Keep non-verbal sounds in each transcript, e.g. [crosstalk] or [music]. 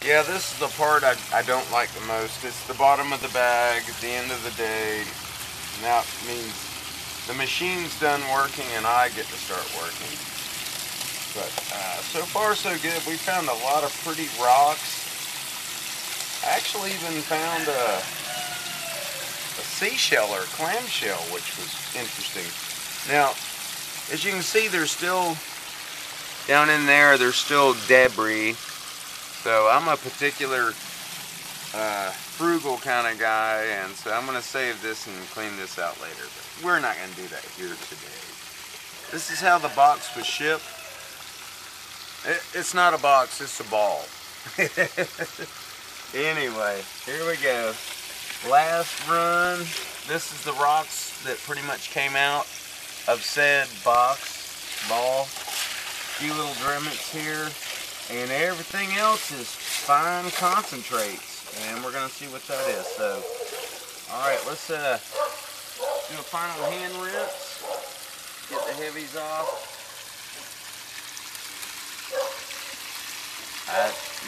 Yeah, this is the part I, I don't like the most. It's the bottom of the bag at the end of the day. And that means the machine's done working and I get to start working. But uh, so far so good. We found a lot of pretty rocks. I actually even found a, a seashell or clamshell, which was interesting. Now, as you can see, there's still, down in there, there's still debris. So I'm a particular uh, frugal kind of guy, and so I'm going to save this and clean this out later. But we're not going to do that here today. This is how the box was shipped. It, it's not a box, it's a ball. [laughs] anyway, here we go. Last run. This is the rocks that pretty much came out of said box, ball. A few little dreamets here and everything else is fine concentrates. And we're gonna see what that is. So all right let's uh do a final hand rinse. Get the heavies off.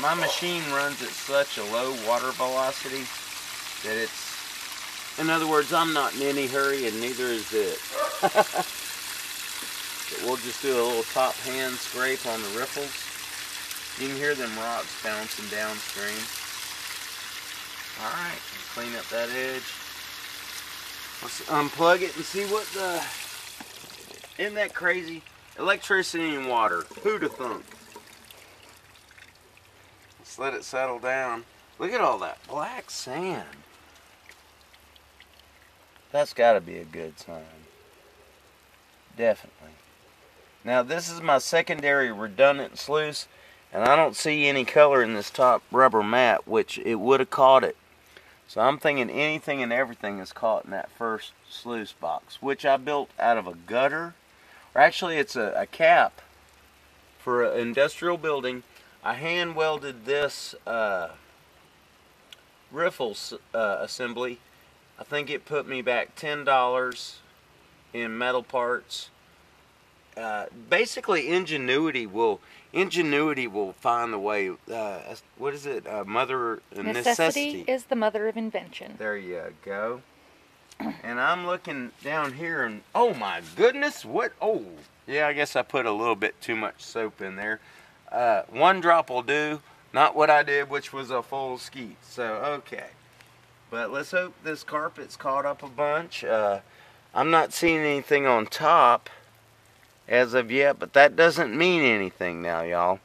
My machine runs at such a low water velocity that it's in other words I'm not in any hurry and neither is it. [laughs] We'll just do a little top hand scrape on the riffles you can hear them rocks bouncing downstream. Alright, clean up that edge. Let's unplug it and see what the... Isn't that crazy? Electricity and water. Who'd have thunk? Let's let it settle down. Look at all that black sand. That's got to be a good sign. Definitely. Now this is my secondary redundant sluice. And I don't see any color in this top rubber mat, which it would have caught it. So I'm thinking anything and everything is caught in that first sluice box, which I built out of a gutter. Or actually, it's a, a cap for an industrial building. I hand welded this uh, riffle uh, assembly. I think it put me back $10 in metal parts. Uh, basically, ingenuity will ingenuity will find the way. Uh, what is it? Uh, mother necessity, necessity is the mother of invention. There you go. [clears throat] And I'm looking down here, and oh my goodness, what? Oh, yeah, I guess I put a little bit too much soap in there. Uh, one drop will do. Not what I did, which was a full skeet. So okay, but let's hope this carpet's caught up a bunch. Uh, I'm not seeing anything on top as of yet, but that doesn't mean anything now, y'all.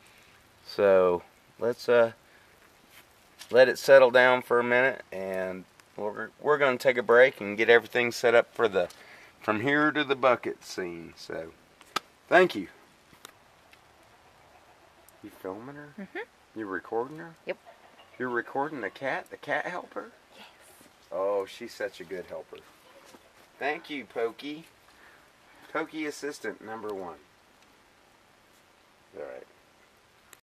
So let's uh let it settle down for a minute, and we're we're gonna take a break and get everything set up for the from here to the bucket scene. So thank you. You filming her? Mm hmm You recording her? Yep. You're recording the cat, the cat helper? Yes. Oh, she's such a good helper. Thank you, Pokey. Pokey assistant number one. All right.